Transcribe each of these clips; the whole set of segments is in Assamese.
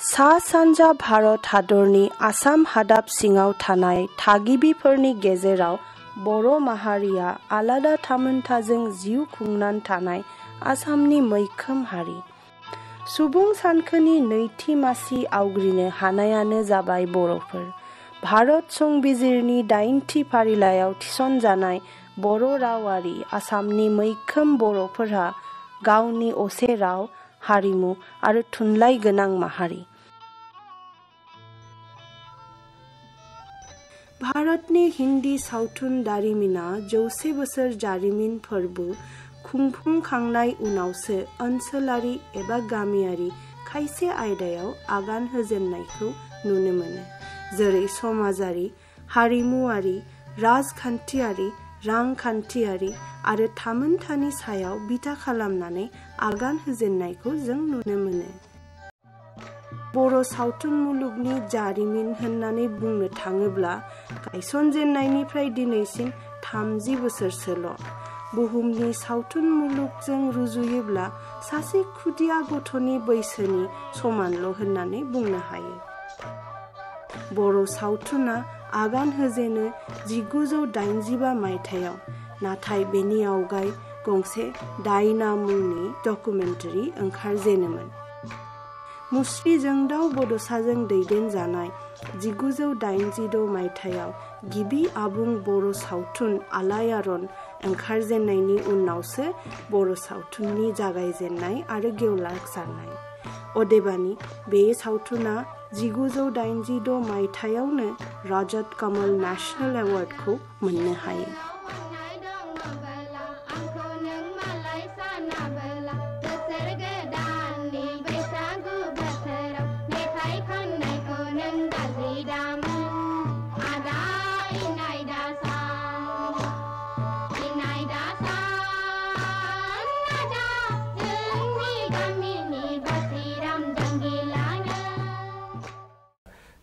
सा सानजा भारत हादरनि आसाम हादाब सिङाव थानाय थागिबिफोरनि गेजेराव बर' माहारिया आलादा थामोनथाजों जिउ खुंनानै थानाय आसामनि मैखोम हारि सुबुं सानखोनि नैथि मासि आवग्रिनो हानायानो जाबाय बर'फोर भारत संबिजिरनि दाइनथि फारिलाइयाव थिसनजानाय बर' रावारि आसामनि मैखोम बर'फोरहा गावनि असे राव हारिमु आरो थुनलाइ गोनां माहारि भारतनि हिन्दी सावथुन दारिमिना जौसे बोसोर जारिमिन फोरबो खुंफुंखांनाय उनावसो ओनसोलारि एबा गामियारि खायसे आयदायाव आगान होजेननायखौ नुनो मोनो जेरै समाजारि हारिमुवारि राजखान्थियारि रांखान्थियारि आरो थामोनथानि सायाव बिथा खालामनानै आगान होजेननायखौ जों नुनो मोनो बर' सावथुन मुलुगनि जारिमिन होननानै बुंनो थाङोब्ला गायसनजेननायनिफ्राय दिनैसिम थामजि बोसोरसोल' बुहुमनि सावथुन मुलुगजों रुजुयोब्ला सासे खुदिया गथ'नि बैसोनि समानल' होननानै बुंनो हायो बर' सावथुना आगान होजेनो जिगुजौ दाइनजिबा मायथाइयाव नाथाय बेनि आवगाय गंसे दायना मुंनि डकुमेन्टारि ओंखारजेनोमोन मुस्रि जोंदाव बड'साजों दैदेनजानाय जिगुजौ दाइनजिद' मायथाइयाव गिबि आबुं बर' सावथुन आलायारन ओंखारजेननायनि उनावसो बर' सावथुननि जागायजेननाय आरो गेवलांसारनाय अदेबानि बे सावथुना जिगुजौ दाइनजिद' मायथाइयावनो राजत कमल नेशनेल एवार्डखौ मोननो हायो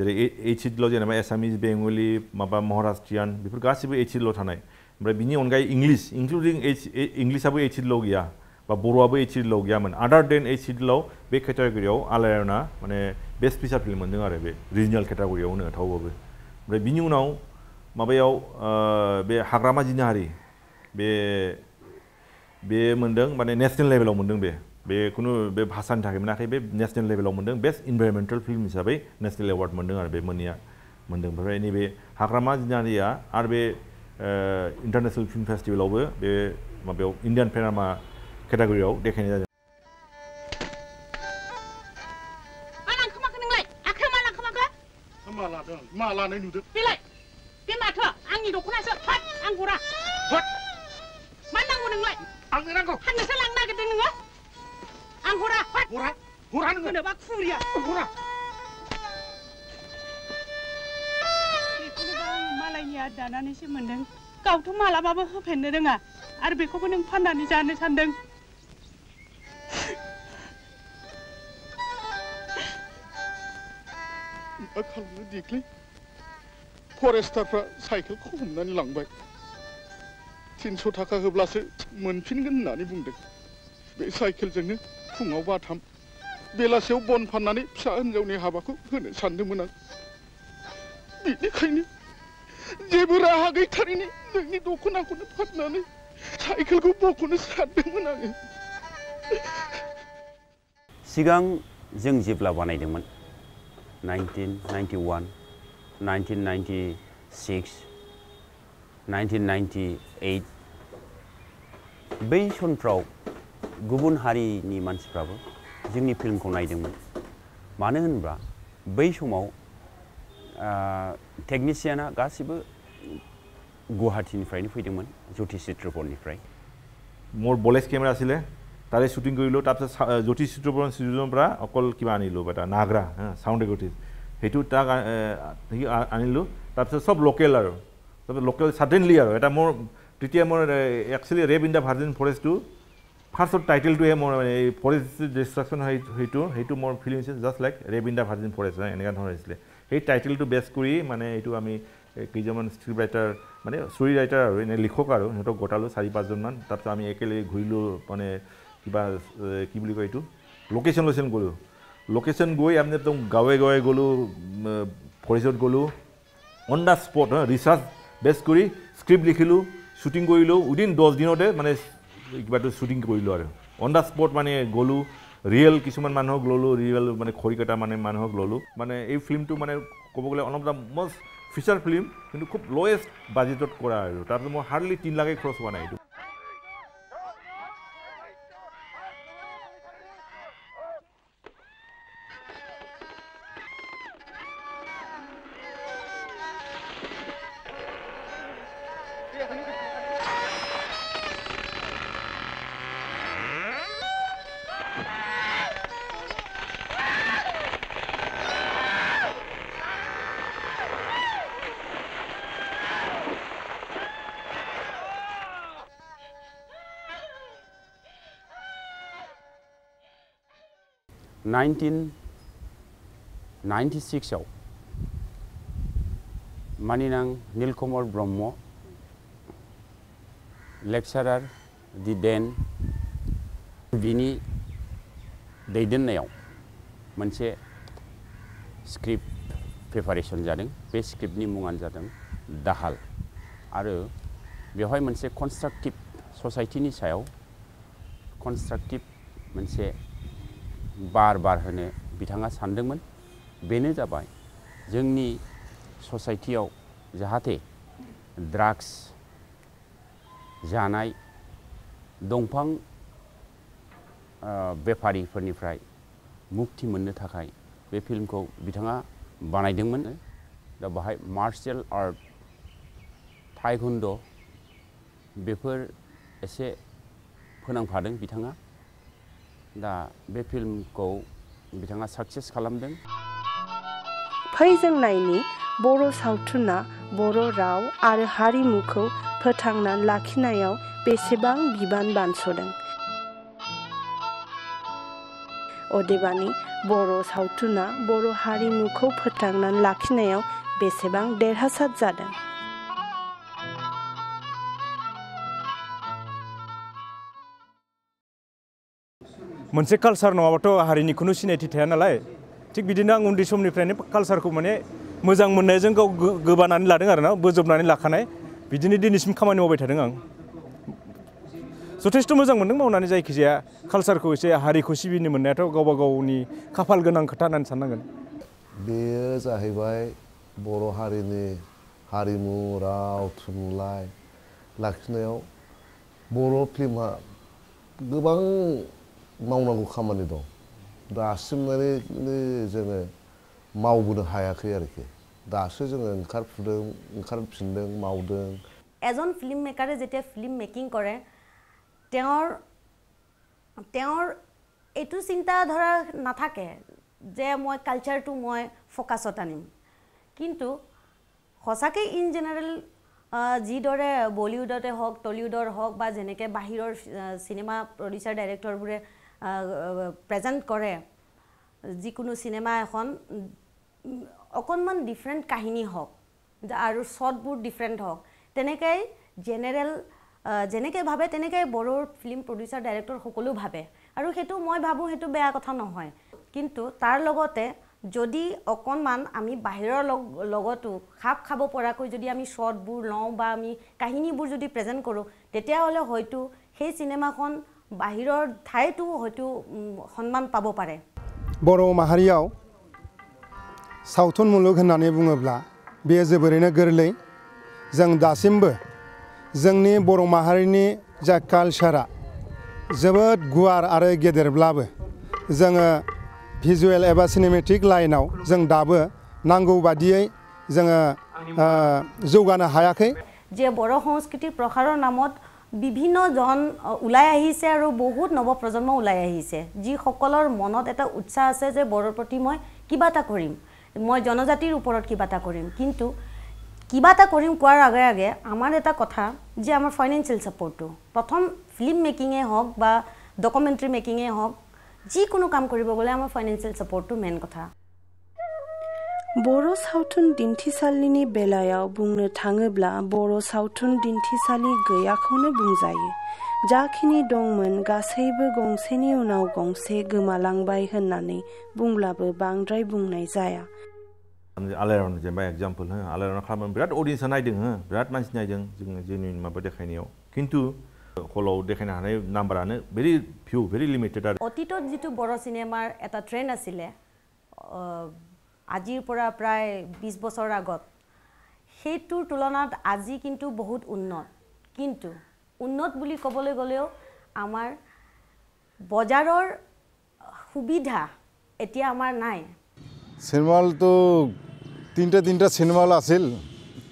जेरै एइचिडल' जेनेबा एसामिस, बेंगलि, माबा महाराष्ट्रियान, बेफोर गासिबो एइचिडल' थानाय। ओमफ्राय बिनि अनगायै इंलिस इनक्लुडिं इंलिसाबो एइचिडल' गैया, बा बर'आबो एइचिडल' गैयामोन। आदार देन एइचिडल' बे केटागरियाव आलायारना माने बेस्ट फिसार फ़िल्म मोन्दों आरो बे रिजनेल केटागरियाव होनो थावबाबो ओमफ्राय बिनि उनाव माबायाव बे हाग्रामा जिनाहारि, बे बे मोन्दों माने नेसनेल लेभेलाव मोन्दों बे। बे खुनु बे भाषानि थाखाय मोनाखै बे नेसनेल लेभेलाव मोन्दों बेस्ट इनभाइरमेन्टेल फ़िल्म हिसाबै नेसनेल एवार्ड मोन्दों आरो बे मोननैया मोन्दों। ओमफ्राय नैबे हाग्रामा जिनारिया आरो बे इन्टारनेसनेल फ़िल्म फेस्टिभेलावबो बे माबायाव इण्डियान पेनामा केटागरियाव देखायनाय जादों। मा लानाय नुदों? बेलाय बे माथो आंनि दख'नासो। हट आं हरा हट मा नांगौ नोंलाय? आंनो नांगौ। फाननोसो लांनो नागिरदों नोङो। आं हरा हरा हरा नोङो होनोबा खुरिया हरा बेखौनोबा आं मालायनि आद दानानैसो मोनदों। गावथ' मालाबाबो होफेरनो रोङा। आरो बेखौबो नों फाननानै जानो सानदों। मा खालामनो देग्लाय फरेस्टारफ्रा साइकेलखौ हमनानै लांबाय। तिनस' थाखा होब्लासो मोनफिनगोन होननानै बुंदों। बे साइकेलजोंनो फुङाव बाथाम बेलासियाव बन फाननानै फिसा हिन्जावनि हाबाखौ होनो सानदोंमोन आं बेनिखायनो जेबो राहा गैथारैनि नोंनि दख'नाखौनो फाननानै साइकेलखौ बख'नो सानदोंमोन आङो सिगां जों जेब्ला बानायदोंमोन 1991, 1996, 1998 बै समफ्राव गुबुन हारिनि मानसिफ्राबो जोंनि फिल्मखौ नायदोंमोन मानो होनोब्ला बै समाव टेकनिसियाना गासिबो गुवाहाटीनिफ्रायनो फैदोंमोन ज्योति चित्रपटनिफ्राय মোৰ বলেজ কেমেৰা আছিলে তাৰে শ্বুটিং কৰিলোঁ তাৰপিছত জ্যোতি চিত্ৰপৰণ চিজনৰ পৰা অকল কিবা আনিলোঁ এটা নাগৰা হা চাউণ্ড ৰেকৰ্ডিজ সেইটো তাক সি আনিলোঁ তাৰপিছত চব লোকেল আৰু তাৰপিছত লোকেল ছাডেনলি আৰু এটা মোৰ তেতিয়া মোৰ actually rape in the virgin ফৰেষ্টটো ফাৰ্ষ্টত টাইটেলটোহে মোৰ মানে এই ফৰেষ্ট ডিষ্ট্ৰাকশ্যন সেইটো সেইটো মোৰ ফিল্ম হৈছে just like the virgin forest এনেকুৱা ধৰণৰ হৈছিলে। সেই টাইটেলটো বেছ কৰি মানে এইটো আমি কেইজনমান স্ক্ৰিপ্ট ৰাইটাৰ মানে ষ্টৰি ৰাইটাৰ আৰু এনে লিখক আৰু সিহঁতক গোটালোঁ চাৰি পাঁচজনমান তাৰপিছত আমি একেলগে ঘূৰিলোঁ মানে কিবা কি বুলি কয় এইটো? লোকেশ্যন লোকেশ্যন গ'লোঁ লোকেশ্যন গৈ আমি একদম গাঁৱে গাঁৱে গ'লোঁ ফৰেষ্টত গ'লোঁ। On the spot research base কৰি স্ক্ৰিপ্ট লিখিলোঁ শ্বুটিং কৰিলোঁ। উইদিন দহ দিনতে মানে কিবাটো শ্বুটিং কৰিলোঁ আৰু। অন দ্য স্পট মানে গ'লোঁ ৰিয়েল কিছুমান মানুহক ল'লোঁ ৰিয়েল মানে খৰিকটা মানে মানুহক ল'লোঁ। মানে এই ফিল্মটো মানে ক'ব গ'লে one of the most feature film কিন্তু খুব লয়েষ্ট বাজেটত কৰা আৰু। তাৰপিছত মই হাৰ্ডলি তিনি লাখে খৰচ হোৱা নাই এইটো। नाइनटिन नाइन्टि सिक्सआव मानिनां नीलकमल ब्रह्म, लेक्सारार दि डेन, बिनि दैदेननायाव मोनसे स्क्रिप्ट प्रिपारेसन जादों। बे स्क्रिप्टनि मुङानो जादों दाहाल। आरो बेवहाय मोनसे कनस्ट्राक्टिभ ससाइटिनि सायाव कनस्ट्राक्टिभ मोनसे बार बार होनो बिथाङा सानदोंमोन। बेनो जाबाय जोंनि ससाइटियाव जाहाथे ड्राग्स जानाय दंफां बेफारिफोरनिफ्राय मुक्ति मोननो थाखाय बे फिल्मखौ बिथाङा बानायदोंमोन। दा बाहाय मार्शियेल आर्ट थाइकुन्ड' बेफोर एसे फोनांफादों बिथाङा। दा बे फिल्मखौ बिथाङा साक्सेस खालामदों। फै जों नायनि बर' सावथुना बर' राव आरो हारिमुखौ फोथांनानै लाखिनायाव बेसेबां बिबान बानस'दों? अदेबानि बर' सावथुना बर' हारिमुखौ फोथांनानै लाखिनायाव बेसेबां देरहासार जादों? मोनसे कालसार नङाबाथ' हारिनि खुनु सिनायथि थाया नालाय। थिग बिदिनो आं उन्दै समनिफ्रायनो कालसारखौ माने मोजां मोननायजों गाव गोबानानै लादों आरो ना बोजबनानै लाखानाय। बिदिनो दिनैसिम खामानि मावबाय थादों आं। जथेस्थ' मोजां मोनदों मावनानै जायखिजाया कालसारखौ एसे हारिखौ सिबिनो मोननायाथ' गावबा गावनि खाफाल गोनां खोथा होननानै साननांगोन। बेयो जाहैबाय बर' हारिनि हारिमु राव थुनलाइ लाखिनायाव बर' फिल्मा गोबां मावनांगौ खामानि दं दासिम माने जोङो मावबोनो हायाखै आरोखि दासो जोङो ओंखारफुदों ओंखारफिनदों मावदों এজন ফিল্ম মেকাৰে যেতিয়া ফিল্ম মেকিং কৰে তেওঁৰ তেওঁৰ এইটো চিন্তাধাৰা নাথাকে যে মই কালচাৰটো মই ফ'কাছত আনিম কিন্তু সঁচাকৈ ইন জেনেৰেল যিদৰে বলিউডতে হওক টলিউডৰ হওক বা যেনেকৈ বাহিৰৰ চিনেমা প্ৰডিউচাৰ ডাইৰেক্টৰবোৰে প্ৰেজেণ্ট কৰে যিকোনো চিনেমা এখন অকণমান ডিফাৰেণ্ট কাহিনী হওক আৰু শ্বৰ্টবোৰ ডিফাৰেণ্ট হওক তেনেকৈ জেনেৰেল যেনেকৈ ভাবে তেনেকৈ বড়োৰ ফিল্ম প্ৰডিউচাৰ ডাইৰেক্টৰ সকলো ভাবে। আৰু সেইটো মই ভাবোঁ সেইটো বেয়া কথা নহয়। কিন্তু তাৰ লগতে যদি অকণমান আমি বাহিৰৰ লগ লগতো খাপ খাব পৰাকৈ যদি আমি শ্বৰ্টবোৰ লওঁ বা আমি কাহিনীবোৰ যদি প্ৰেজেণ্ট কৰোঁ তেতিয়াহ'লে হয়তো সেই চিনেমাখন बाहिर ठाइतो हयतो सन्मान पाबो पारे बर' माहारियाव सावथुन मुलुग होननानै बुङोब्ला बेयो जोबोरैनो गोरलै जों दासिमबो जोंनि बर' माहारिनि जा कालसारा जोबोद गुवार आरो गेदेरब्लाबो जोङो भिजुवेल एबा सिनेमेटिक लाइनाव जों दाबो नांगौ बादियै जोङो जौगानो हायाखै যে বড়ো সংস্কৃতিৰ প্ৰসাৰৰ নামত বিভিন্নজন ওলাই আহিছে আৰু বহুত নৱপ্ৰজন্ম ওলাই আহিছে যিসকলৰ মনত এটা উৎসাহ আছে যে বড়োৰ প্ৰতি মই কিবা এটা কৰিম মই জনজাতিৰ ওপৰত কিবা এটা কৰিম। কিন্তু কিবা এটা কৰিম কোৱাৰ আগে আগে আমাৰ এটা কথা যে আমাৰ ফাইনেন্সিয়েল ছাপৰ্টটো প্ৰথম ফিল্ম মেকিঙে হওক বা ডকুমেণ্টাৰী মেকিঙে হওক যিকোনো কাম কৰিব গ'লে আমাৰ ফাইনেন্সিয়েল ছাপৰ্টটো মেইন কথা। बर' सावथुन जाखिनि दंमोन गासैबो गंसेनि उनाव गंसे गोमालांबाय होननानै बुंब्लाबो बांद्राय बुंनाय जाया आलायारन जेनेबा एग्जाम्पल हो आलायारन खालामो बिराद अडियन्सआ नायदों हो बिराद मानसि नायदों जोङो जेनुइन माबा देखायनायाव खिन्थु हलाव देखायनो हानाय नाम्बारानो भेरि फिउ भेरि लिमिटेड आरो অতীতত যিটো বড়ো চিনেমাৰ এটা ট্ৰেণ্ড আছিলে আহ, আজিৰ পৰা প্ৰায় বিছ বছৰ আগত। সেইটোৰ তুলনাত আজি কিন্তু বহুত উন্নত। কিন্তু উন্নত বুলি ক'বলৈ গ'লেও আমাৰ বজাৰৰ সুবিধা এতিয়া আমাৰ নাই। চিনেমা হলটো তিনিটা তিনিটা চিনেমা হল আছিল।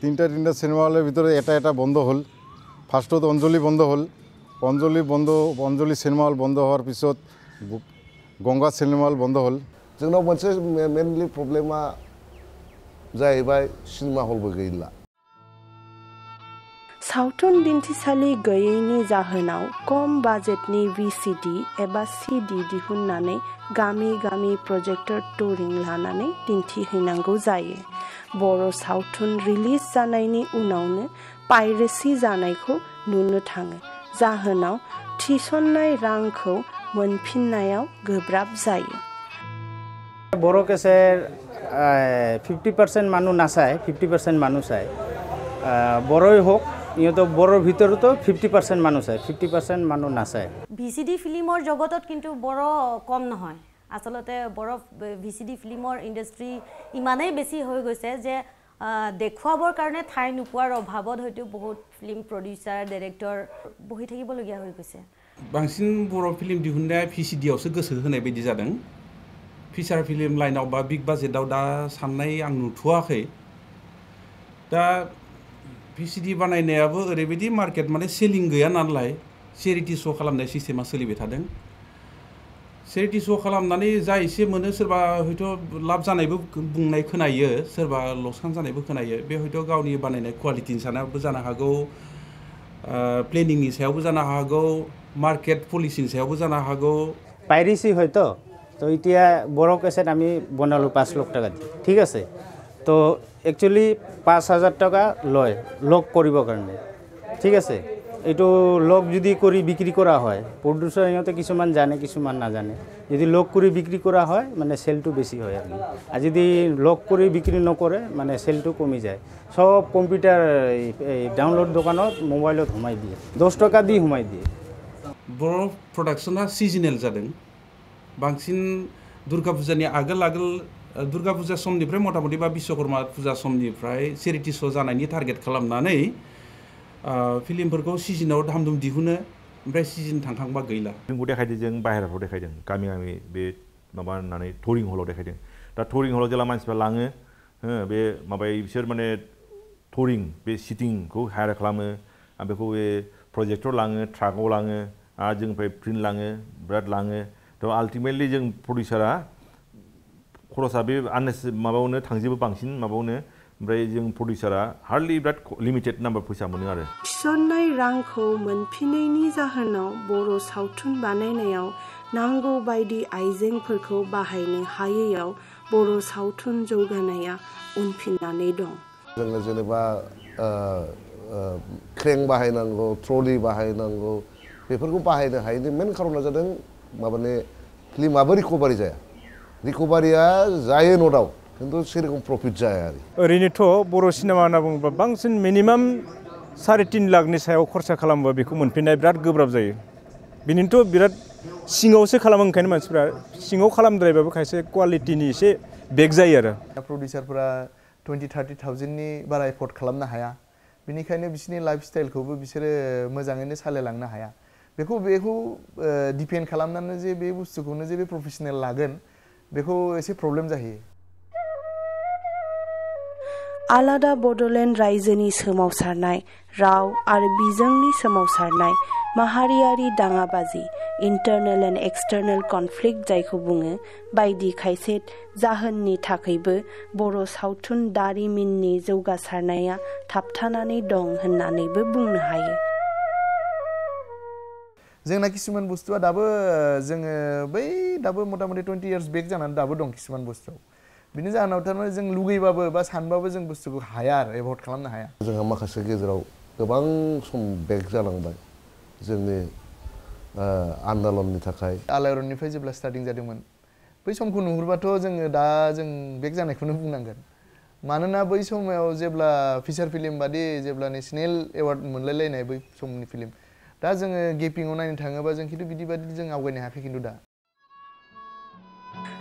তিনিটা তিনিটা চিনেমা হলৰ ভিতৰত এটা এটা বন্ধ হ'ল। ফাৰ্ষ্টত অঞ্জলি বন্ধ হ'ল। অঞ্জলি বন্ধ অঞ্জলি চিনেমা হল বন্ধ হোৱাৰ পিছত গংগা চিনেমা হল বন্ধ হ'ল। जोंनाव मोनसे मेनलि प्रब्लेमा जाहैबाय सिनेमा हलबो गैला सावथुन दिन्थिसालि गैयैनि जाहोनाव खम बाजेटनि भिसिडि एबा सिडि दिहुननानै गामि गामि प्रजेक्टर टुरिं लानानै दिन्थिहैनांगौ जायो बर' सावथुन रिलिज जानायनि उनावनो पाइरेसि जानायखौ नुनो थाङो जाहोनाव थिसननाय रांखौ मोनफिननायाव गोब्राब जायो বড়ো কেছেৰ ফিফটি পাৰ্চেণ্ট মানুহ নাচায় ফিফটি পাৰ্চেণ্ট মানুহ চায় আহ, বড়োই হওক ইহঁতক বড়োৰ ভিতৰতো ফিফটি পাৰ্চেণ্ট মানুহ চায় ফিফটি পাৰ্চেণ্ট মানুহ নাচায় ভি চি ডি ফিল্মৰ জগতত কিন্তু বড়ো কম নহয় আচলতে বড়ো ভি চি ডি ফিল্মৰ ইণ্ডাষ্ট্ৰি ইমানেই বেছি হৈ গৈছে যে আহ, দেখুৱাবৰ কাৰণে ঠাই নোপোৱাৰ অভাৱত হয়তো বহুত ফিল্ম প্ৰডিউচাৰ ডিৰেক্টৰ বহি থাকিবলগীয়া হৈ গৈছে बांसिन बर' फिल्म दिहुननाया भि सि डियावसो गोसो होनाय बायदि जादों फिचार फ़िल्म लाइन बा बिग बाजेटाव दा साननाय आं नुथ'वाखै दा भिसिडि बानायनायाबो ओरैबायदि मार्केट माने सेलिं गैया नालाय चेरिटि श' खालामनाय सिस्टेमा सोलिबाय थादों चेरिटि श' खालामनानै जा एसे मोनो सोरबा हयथ' लाभ जानायबो बुंनाय खोनायो सोरबा लसखान जानायबो खोनायो बे हयथ' गावनि बानायनाय कुवालिटिनि सानाबो जानो हागौ प्लेनिंनि सायावबो जानो हागौ मार्केट पलिसिनि सायावबो जानो हागौ पाइरेसि हयथ' তো এতিয়া বড়ো কেছেট আমি বনালোঁ পাঁচ লাখ দি। ঠিক আছে। তো একচুয়েলি পাঁচ হাজাৰ টকা লয় লগ কৰিবৰ কাৰণে। ঠিক আছে। এইটো লগ যদি কৰি বিক্ৰী কৰা হয় প্ৰদূষণ সিহঁতে কিছুমান জানে কিছুমান নাজানে। যদি লগ কৰি বিক্ৰী কৰা হয় মানে চেলটো বেছি হয় আৰু। আৰু যদি লগ কৰি বিক্ৰী নকৰে মানে চেলটো কমি যায়। চব কম্পিউটাৰ এই ডাউনলোড দোকানত মোবাইলত সোমাই দিয়ে। দহ টকা দি সোমাই দিয়ে। বড় প্ৰডাকশ্যন চিজনেল যাবেন बांसिन दुर्गा फुजानि आगोल आगोल दुर्गा फुजा समनिफ्राय मथा मथि बा बिश्वकर्मा फुजा समनिफ्राय चेरिटि श' जानायनि टारगेट खालामनानै फिल्मफोरखौ सिजनाव धाम धुम दिहुनो, ओमफ्राय सिजन थांखांबा गैला। फिल्मखौ देखायदों जों बाहेराफ्राव देखायदों, गामि गामि बे माबा होननानै टरिं हलाव देखायदों। दा टरिं हलाव जेला मानसिफ्रा लाङो बे माबाय बिसोर माने टरिं, बे सिटिंखौ हायार खालामो बेखौ बे प्रजेक्टर लाङो, ट्राकआव लाङो, आरो जोंनिफ्राय प्रिन्ट लाङो बिराद लाङो थ' आल्टिमेटलि जों प्रडिउसारा खरसा बे आननेस माबायावनो थांजोबो बांसिन माबायावनो ओमफ्राय जों प्रडिउसारा हार्डलि बिराद लिमिटेड नाम्बार फैसा मोनो आरो थिसननाय रांखौ मोनफिनैनि जाहोनाव बर' सावथुन बानायनायाव नांगौ बायदि आइजेंफोरखौ बाहायनो हायैयाव बर' सावथुन जौगानाया उनफिननानै दं जोङो जेनेबा क्रें बाहायनांगौ ट्रलि बाहायनांगौ बेफोरखौ बाहायनो हायैनि मेन खारना जादों माबाने फिल्माबो रिकभारि जाया रिकभारिया जायो न दाउट खिन्थु सेरखम प्रफिट जाया आरो ओरैनोथ' बर' सिनेमा होनना बुङोबा बांसिन मिनिमाम साराय तिन लाखनि सायाव खरसा खालामोबा बेखौ मोनफिननाया बिराद गोब्राब जायो बिनिथ' बिराद सिङावसो खालामो ओंखायनो मानसिफ्रा सिङाव खालामद्रायबाबो खायसे कुवालिटिनि एसे बेक जायो आरो प्रडिउसारफोरा टुवेन्टि थार्टि थावजेन्डनि बारा एफर्ड खालामनो हाया बेनिखायनो बिसोरनि लाइफ स्टाइलखौबो बिसोरो मोजाङैनो सालायलांनो हाया बेखौ बेखौ डिपेन्ड खालामनानै जे बे बुस्थुखौनो जे बे प्रफेसनेल लागोन बेखौ एसे प्रब्लेम जाहैयो आलादा बड'लेण्ड रायजोनि सोमावसारनाय राव आरो बिजोंनि सोमावसारनाय माहारियारि दाङाबाजि इन्टारनेल एन्ड एक्सटार्नेल कनफ्लिक्ट जायखौ बुङो बायदि खायसे जाहोननि थाखायबो बर' सावथुन दारिमिननि जौगासारनाया थाबथानानै दं होननानैबो बुंनो हायो जोंना किसुमान बुस्थुआ दाबो जोङो बै दाबो मथा मथि टुवेन्टि इयार्स बेक जानानै दाबो दं किसुमान बुस्थुआव। बिनि जाहोनाव थारमाने जों लुगैबाबो बा सानबाबो जों बुस्थुखौ हाया आरो एभर्ड खालामनो हाया। जोंहा माखासे गेजेराव गोबां सम बेक जालांबाय। जोंनि आन्दलननि थाखाय। आलायारननिफ्राय जेब्ला स्टार्टिं जादोंमोन बै समखौ नुहुरबाथ' जोङो दा जों बेक जानायखौनो बुंनांगोन। मानोना बै समाव जेब्ला फिसार फ़िल्म बादि जेब्ला नेसनेल एवार्ड मोनलायलायनाय बै समनि फ़िल्म दा जोङो गेपिङाव नायनो थाङोबा जों खिन्थु बिदि बादि जों आवगायनो हायाखै खिन्थु दा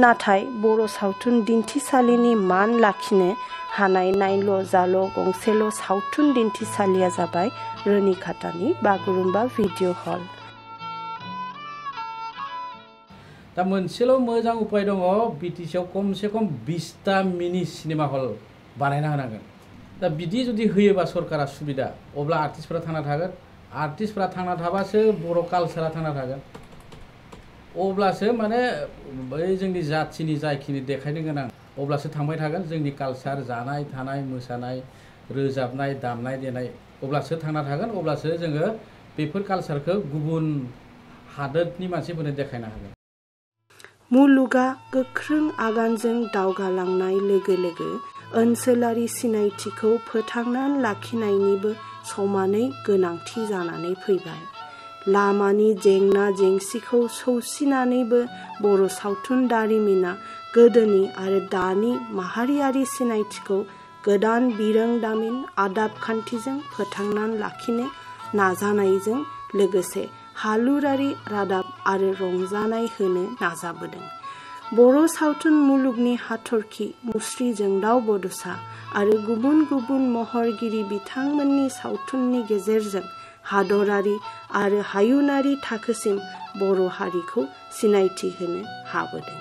नाथाय बर' सावथुन दिन्थिसालिनि मान लाखिनो हानाय नायल' जाल' गंसेल' सावथुन दिन्थिसालिया जाबाय रोनिखातानि बागुरुम्बा भिडिअ हल दा मोनसेल' मोजां उपाय दङ बिटिसिआव खमसे खम बिसथा मिनि सिनेमा हल बानायना होनांगोन दा बिदि जुदि होयोबा सरकारा सुबिदा अब्ला आर्टिस्टफ्रा थांना थागोन आर्टिस्टफ्रा थांना थाबासो बर' कालसारा थांना थागोन। अब्लासो माने, बै जोंनि जाथिनि जायखिनि देखायनो गोनां अब्लासो थांबाय थागोन जोंनि कालसार जानाय, थानाय, मोसानाय, रोजाबनाय, दामनाय, देनाय। अब्लासो थांना थागोन अब्लासो जोङो बेफोर कालसारखौ गुबुन हादोरनि मानसिफोरनो देखायनो हागोन। मुलुगा गोख्रों आगानजों दावगालांनाय लोगो लोगो ओनसोलारि सिनायथिखौ फोथांनानै लाखिनायनिबो समानै गोनांथि जानानै फैबाय लामानि जेंना जेंसिखौ सौसिनानैबो बर' सावथुन दारिमिना गोदोनि आरो दानि माहारियारि सिनायथिखौ गोदान बिरोंदामिन आदाब खान्थिजों फोथांनानै लाखिनो नाजानायजों लोगोसे हालुरारि रादाब आरो रंजानाय होनो नाजाबोदों बर' सावथुन मुलुगनि हाथरखि मुस्रि जोंदाव बड'सा आरो गुबुन गुबुन महरगिरि बिथांमोननि सावथुननि गेजेरजों हादरारि आरो हायुनारि थाखोसिम बर' हारिखौ सिनायथि होनो हाबोदों